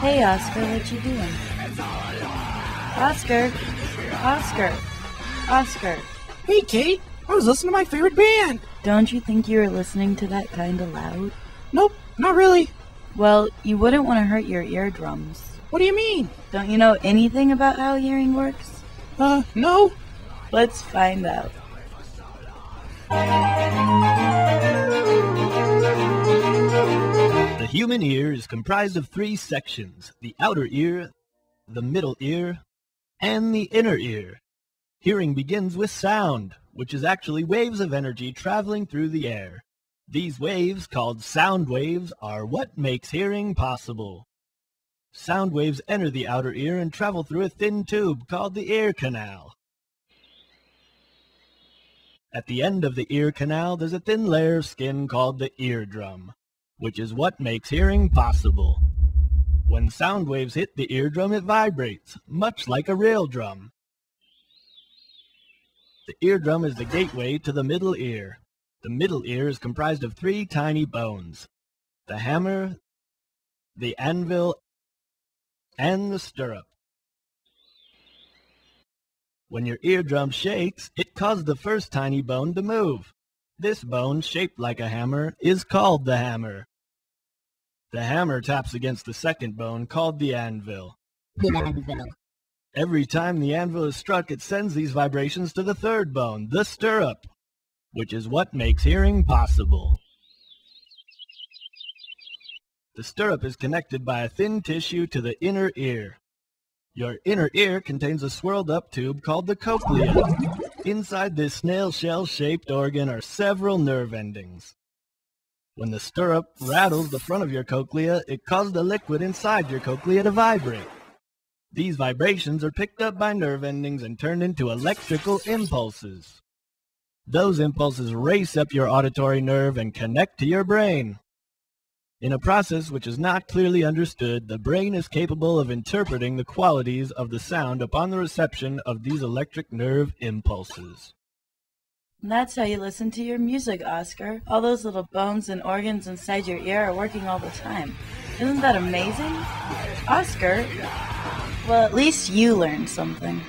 Hey, Oscar, what you doing? Oscar? Oscar? Oscar? Hey, Kate. I was listening to my favorite band. Don't you think you were listening to that kind of loud? Nope, not really. Well, you wouldn't want to hurt your eardrums. What do you mean? Don't you know anything about how hearing works? Uh, no. Let's find out. Human ear is comprised of three sections the outer ear, the middle ear, and the inner ear. Hearing begins with sound, which is actually waves of energy traveling through the air. These waves, called sound waves, are what makes hearing possible. Sound waves enter the outer ear and travel through a thin tube called the ear canal. At the end of the ear canal, there's a thin layer of skin called the eardrum, which is what makes hearing possible. When sound waves hit the eardrum, it vibrates, much like a real drum. The eardrum is the gateway to the middle ear. The middle ear is comprised of three tiny bones, the hammer, the anvil, and the stirrup. When your eardrum shakes, it causes the first tiny bone to move. This bone, shaped like a hammer, is called the hammer. The hammer taps against the second bone, called the anvil. Every time the anvil is struck, it sends these vibrations to the third bone, the stirrup, which is what makes hearing possible. The stirrup is connected by a thin tissue to the inner ear. Your inner ear contains a swirled up tube called the cochlea. Inside this snail shell shaped organ are several nerve endings. When the stirrup rattles the front of your cochlea, it causes the liquid inside your cochlea to vibrate. These vibrations are picked up by nerve endings and turned into electrical impulses. Those impulses race up your auditory nerve and connect to your brain. In a process which is not clearly understood, the brain is capable of interpreting the qualities of the sound upon the reception of these electric nerve impulses. That's how you listen to your music, Oscar. All those little bones and organs inside your ear are working all the time. Isn't that amazing? Oscar, well, at least you learned something.